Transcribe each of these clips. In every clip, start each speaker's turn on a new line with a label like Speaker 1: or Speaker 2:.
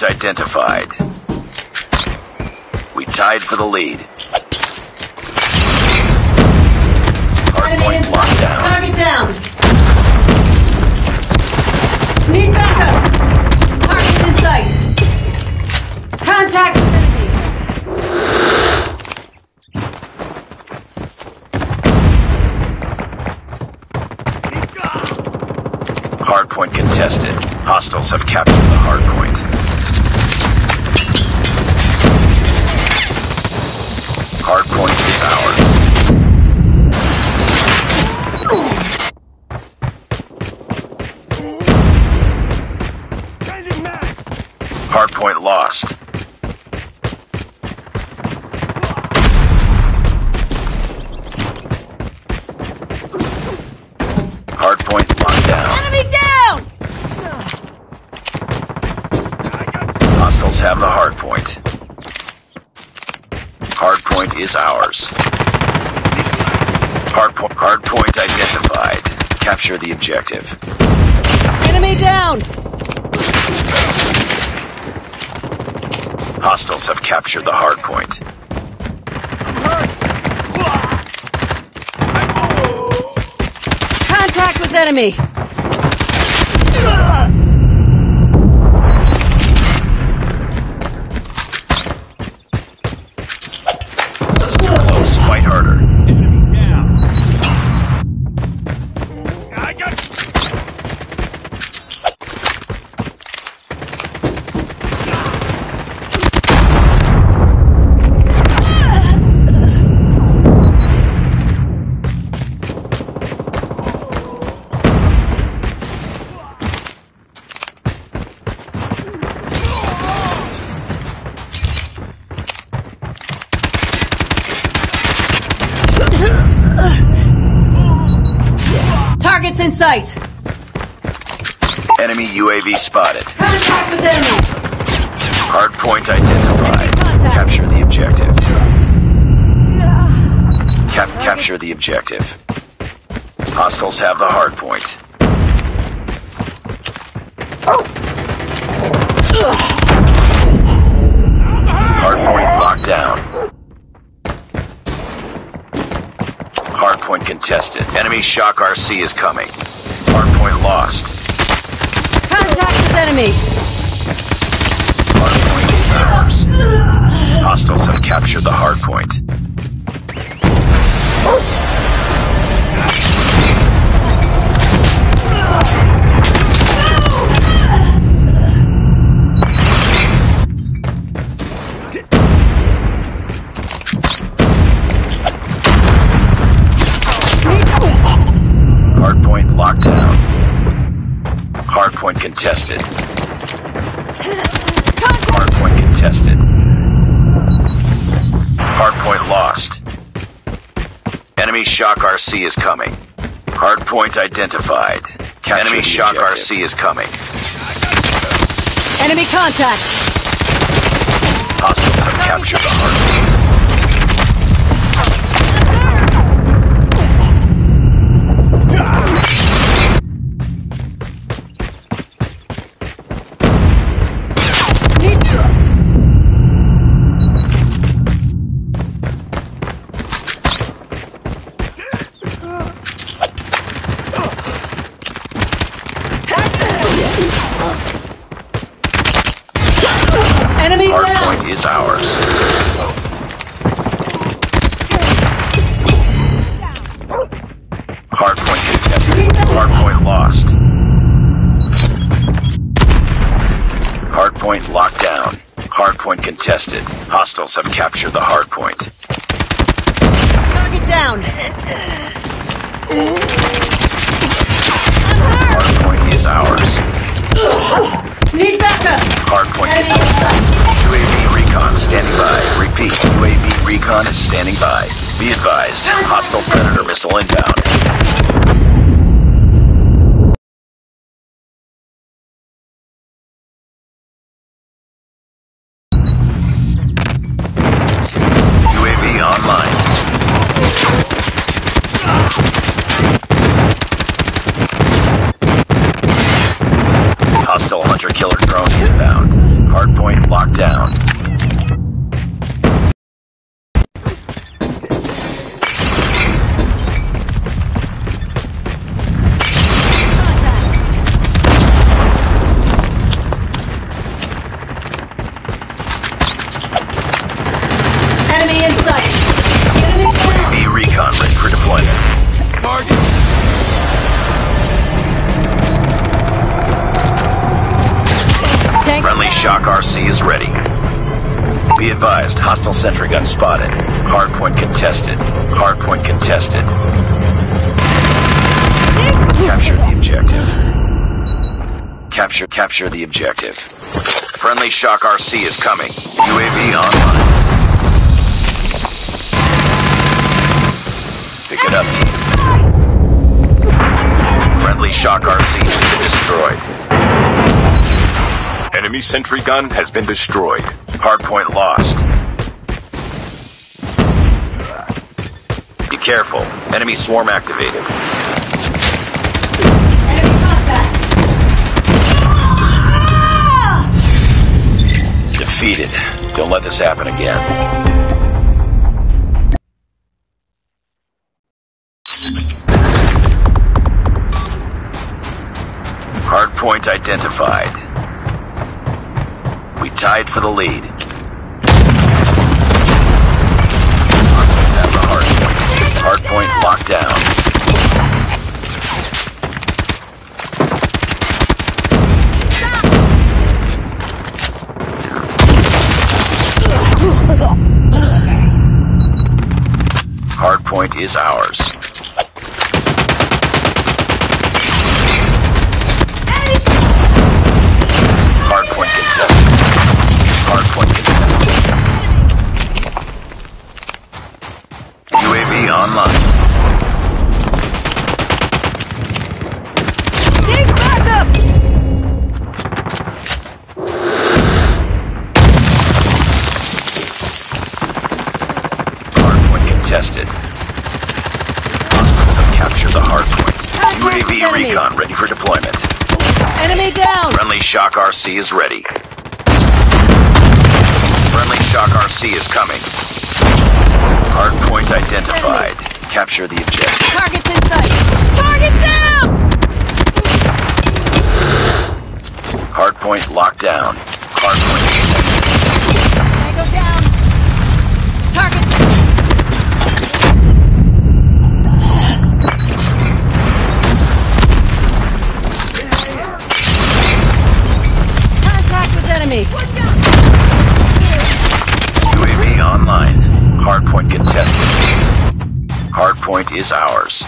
Speaker 1: Hardpoint identified. We tied for the lead. Hardpoint
Speaker 2: in
Speaker 1: locked down.
Speaker 2: Target down. Need backup. Target's in sight. Contact with enemy.
Speaker 1: Hardpoint contested. Hostiles have captured the hardpoint. Hardpoint. Hardpoint is ours. Hardpoint, hardpoint identified. Capture the objective.
Speaker 2: Enemy down!
Speaker 1: Hostiles have captured the hardpoint.
Speaker 2: Contact with enemy. Sight.
Speaker 1: Enemy UAV spotted.
Speaker 2: Contact with enemy.
Speaker 1: Hardpoint identified. Capture the objective. Ah. Cap- capture the objective. Hostiles have the hard hardpoint. Oh. Hardpoint locked down. Hardpoint contested. Enemy shock RC is coming. Hardpoint lost.
Speaker 2: Contact with enemy.
Speaker 1: Hardpoint is ours. Hostiles have captured the hardpoint. Hardpoint RC is coming. Hardpoint identified. Enemy shock
Speaker 3: objective.
Speaker 1: RC is coming.
Speaker 2: Enemy contact.
Speaker 1: Hostiles have captured Hardpoint contested. Hostiles have captured the hardpoint.
Speaker 2: Target down.
Speaker 1: Hardpoint is ours.
Speaker 2: Need backup.
Speaker 1: Hardpoint. UAV recon standing by. Repeat, UAV recon is standing by. Be advised, hostile predator missile inbound. Shock RC is ready. Be advised, hostile sentry gun spotted. Hardpoint contested. Hardpoint contested. Capture the objective. Capture, capture the objective. Friendly Shock RC is coming. UAV online. Pick it up, team. Friendly Shock RC has been destroyed. Enemy sentry gun has been destroyed. Hardpoint lost. Be careful. Enemy swarm activated.
Speaker 2: Enemy contact.
Speaker 1: Defeated. Don't let this happen again. Hardpoint identified. Tied for the lead. Hostiles have the hardpoint. Hardpoint locked down. Hardpoint is ours. Contested. Hostiles have captured the hardpoint. UAV
Speaker 2: Enemy.
Speaker 1: recon ready for deployment.
Speaker 2: Enemy down.
Speaker 1: Friendly Shock RC is ready. Friendly Shock RC is coming. Hardpoint identified. Capture the objective.
Speaker 2: Target's in sight. Target down.
Speaker 1: Hardpoint locked down. Hardpoint Hardpoint is ours.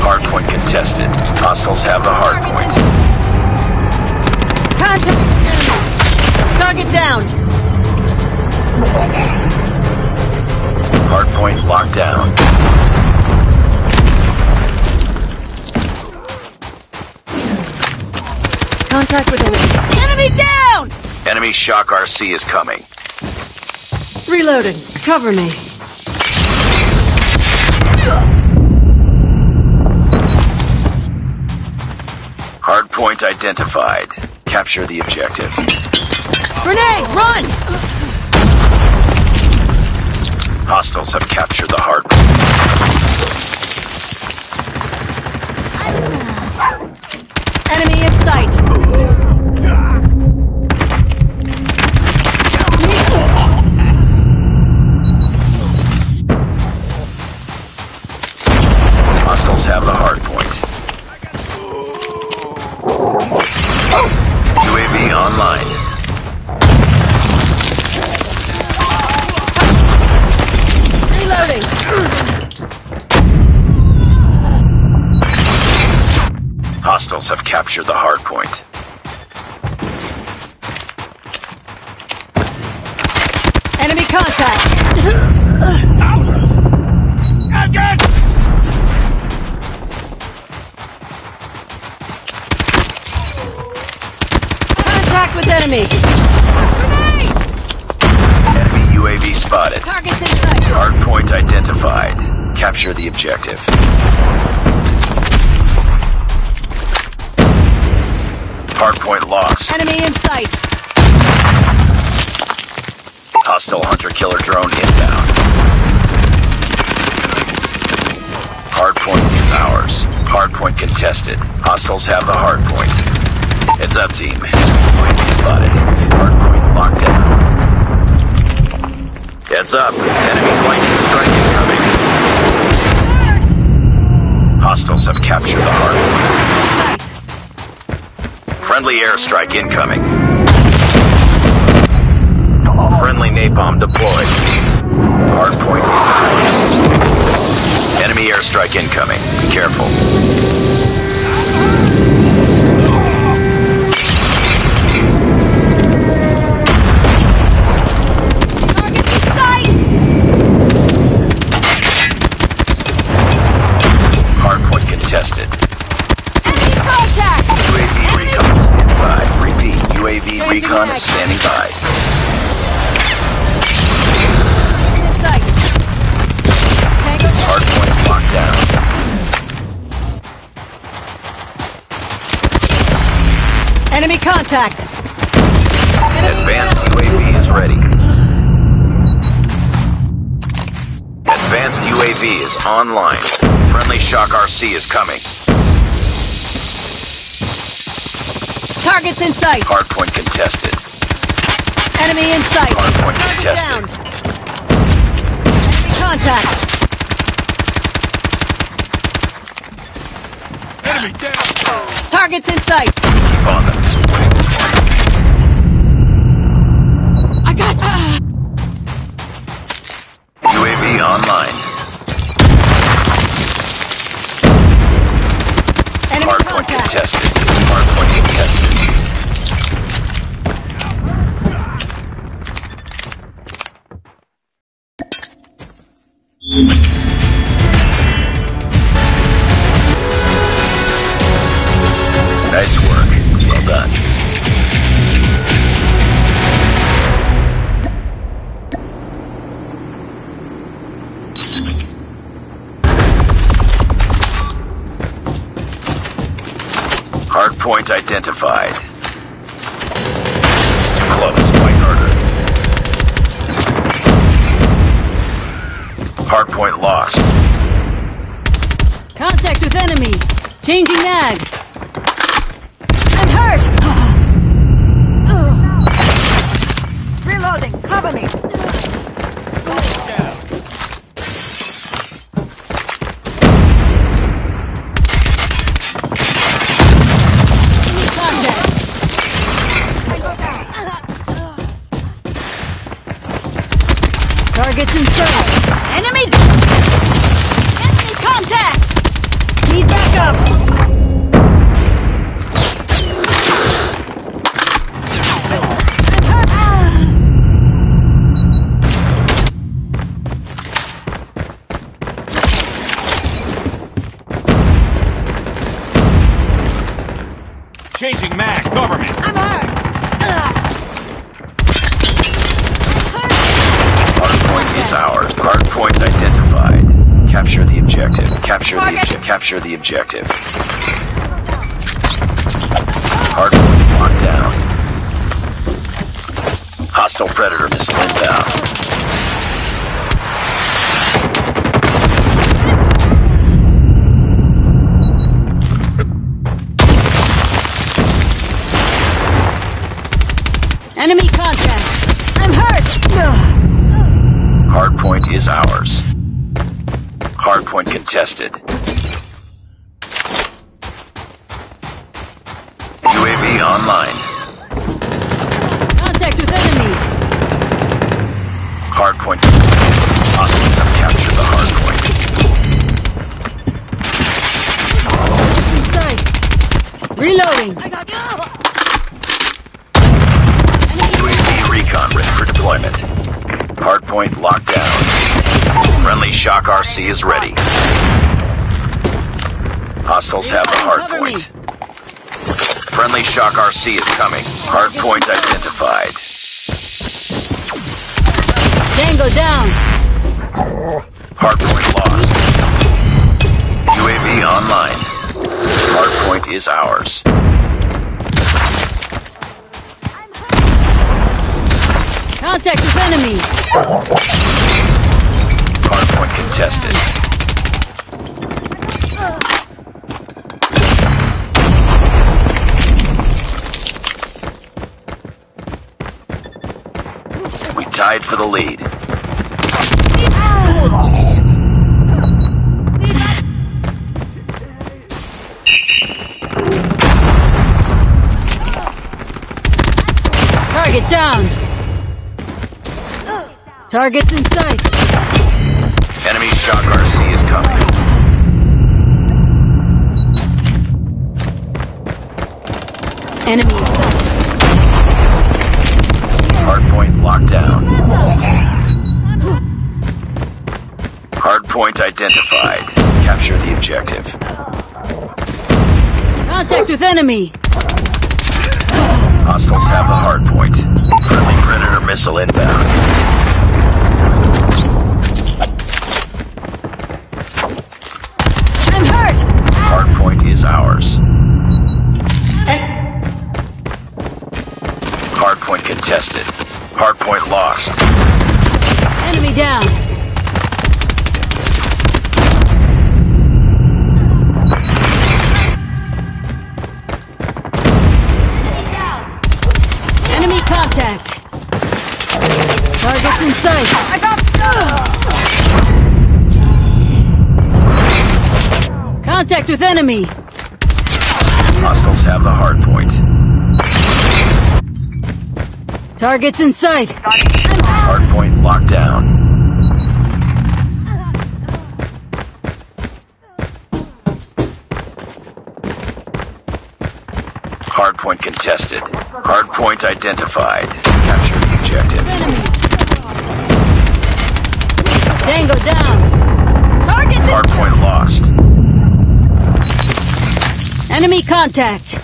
Speaker 1: Hardpoint contested. Hostiles have the hardpoint.
Speaker 2: Contact. Target down.
Speaker 1: Hardpoint locked down.
Speaker 2: Contact with enemy. Enemy down.
Speaker 1: Enemy Shock RC is coming.
Speaker 2: Reloading. Cover me.
Speaker 1: Hardpoint identified. Capture the objective.
Speaker 2: Grenade, run!
Speaker 1: Hostiles have captured the hardpoint.
Speaker 2: Enemy in sight.
Speaker 1: Hostiles have the hardpoint. Captured the hardpoint.
Speaker 2: Enemy contact.
Speaker 4: I've.
Speaker 2: Contact with enemy.
Speaker 1: Enemy UAV spotted.
Speaker 2: Targets in sight.
Speaker 1: Hardpoint identified. Capture the objective. Hardpoint lost.
Speaker 2: Enemy in sight.
Speaker 1: Hostile hunter-killer drone inbound. Hardpoint is ours. Hardpoint contested. Hostiles have the hardpoint. Heads up, team. Hardpoint spotted. Hardpoint locked down. Heads up. Enemy's lightning strike incoming. Hostiles have captured the hardpoint. Friendly airstrike incoming. Friendly napalm deployed. Hard point is ours. Enemy airstrike incoming. Be careful.
Speaker 2: Contact!
Speaker 1: Advanced UAV is ready. Advanced UAV is online. Friendly Shock RC is coming.
Speaker 2: Targets in sight!
Speaker 1: Hardpoint contested.
Speaker 2: Enemy in sight!
Speaker 1: Hardpoint contested.
Speaker 2: Enemy contact!
Speaker 4: Enemy down!
Speaker 2: Targets in sight!
Speaker 1: Keep on them. Hardpoint identified. It's too close. Fight harder. Hardpoint lost.
Speaker 2: Contact with enemy! Changing mag! Targets in sight!
Speaker 1: Capture the objective. Capture the
Speaker 2: Target.
Speaker 1: obje- capture the objective. Hardpoint locked down. Hostile predator missile inbound.
Speaker 2: Enemy contact! I'm hurt!
Speaker 1: Hardpoint is ours. Hardpoint contested. UAV online.
Speaker 2: Contact with enemy!
Speaker 1: Hardpoint. Hostiles have captured the hardpoint.
Speaker 2: In sight! Reloading!
Speaker 1: UAV recon ready for deployment. Hardpoint locked down. Friendly Shock RC is ready. Hostiles have the
Speaker 2: hard
Speaker 1: point. Friendly Shock RC is coming. Hard point identified.
Speaker 2: Tango down!
Speaker 1: Hardpoint lost. UAV online. Hardpoint is ours.
Speaker 2: Contact with enemy!
Speaker 1: Checkpoint contested. We tied for the lead.
Speaker 2: Target down! Target's in sight!
Speaker 1: Enemy Shock RC is coming.
Speaker 2: Enemy in.
Speaker 1: Hardpoint locked down. Hardpoint identified. Capture the objective.
Speaker 2: Contact with enemy.
Speaker 1: Hostiles have the hardpoint. Friendly Predator missile inbound.
Speaker 2: I'm hurt.
Speaker 1: Hardpoint is ours. Eh. Hardpoint contested. Hardpoint lost.
Speaker 2: Enemy down. Enemy contact. Targets in sight. I got Contact with enemy.
Speaker 1: Hostiles have the hard point.
Speaker 2: Targets in sight.
Speaker 1: Hard point locked down. Hardpoint contested. Hardpoint identified. Capture the objective.
Speaker 2: Enemy. Tango down. Targets in
Speaker 1: Hardpoint lost.
Speaker 2: Enemy contact.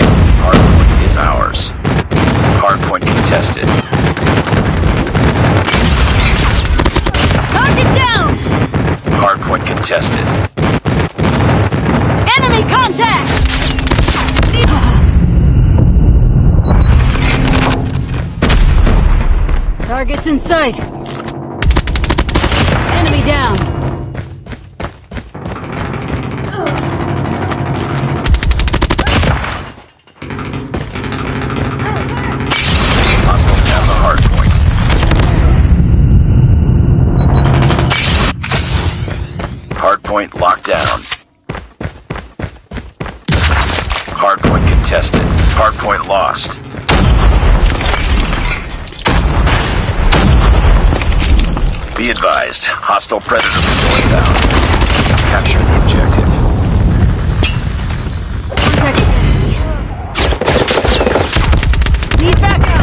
Speaker 1: Hardpoint is ours. Hardpoint contested.
Speaker 2: Target down.
Speaker 1: Hardpoint contested.
Speaker 2: Enemy contact. Targets in sight. Enemy down.
Speaker 1: Contested. Hardpoint lost. Be advised, hostile predator missile inbound. Capture the objective.
Speaker 2: Enemy. Need backup.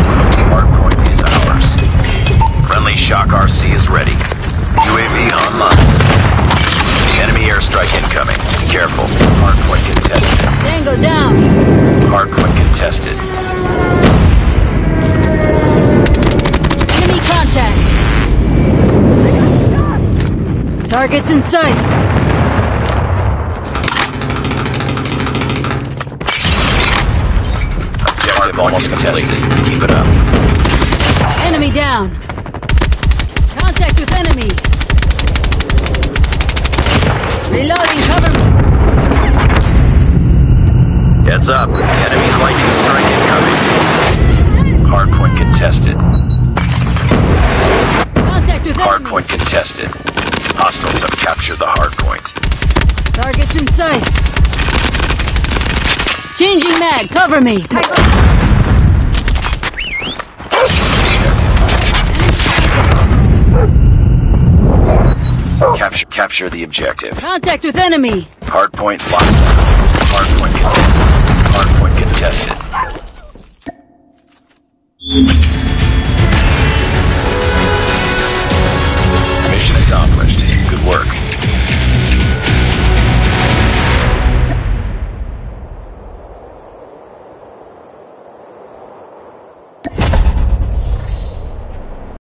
Speaker 1: Hardpoint is ours. Friendly Shock RC is ready. UAV online. Airstrike incoming. Careful. Hardpoint contested.
Speaker 2: Tango down.
Speaker 1: Hardpoint contested.
Speaker 2: Enemy contact. Targets in sight.
Speaker 1: Objective almost contested. Keep it up.
Speaker 2: Enemy down. Contact with enemy. Reloading cover me.
Speaker 1: Heads up. Enemy's lightning strike incoming. Hardpoint contested.
Speaker 2: Contact with.
Speaker 1: Hardpoint contested. Hostiles have captured the hardpoint.
Speaker 2: Targets in sight. Changing mag. Cover me.
Speaker 1: Capture the objective.
Speaker 2: Contact with enemy!
Speaker 1: Hardpoint locked. Hardpoint closed. Hardpoint contested. Mission accomplished. Good work.